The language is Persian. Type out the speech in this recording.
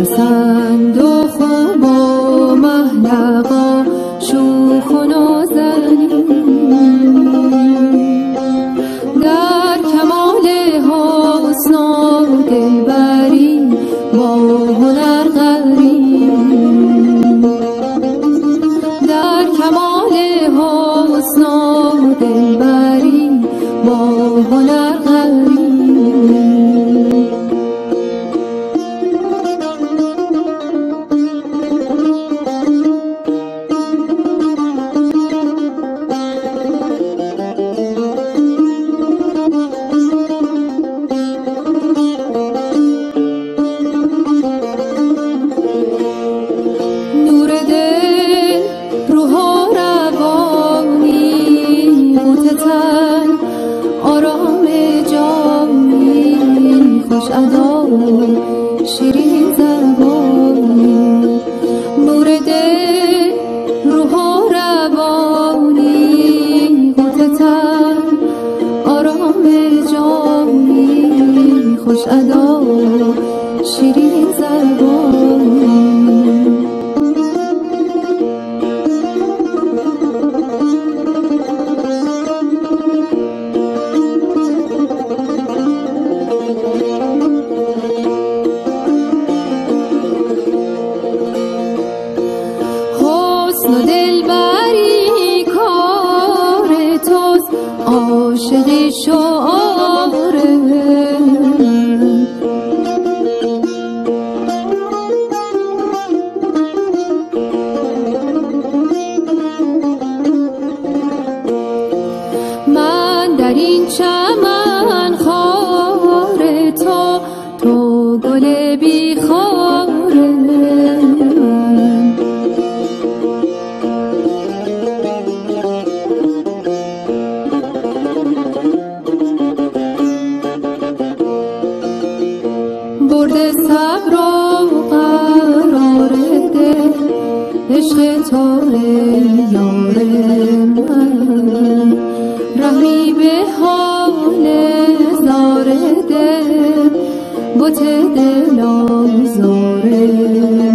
پسند و خواب و مهلقا خوش ادا شیرین و دلبری کار توست. عاشق شعاره چمن خار تو تو گل بیخاره برد صبر و قرار ده عشق تو زار ده بوت دل آزار من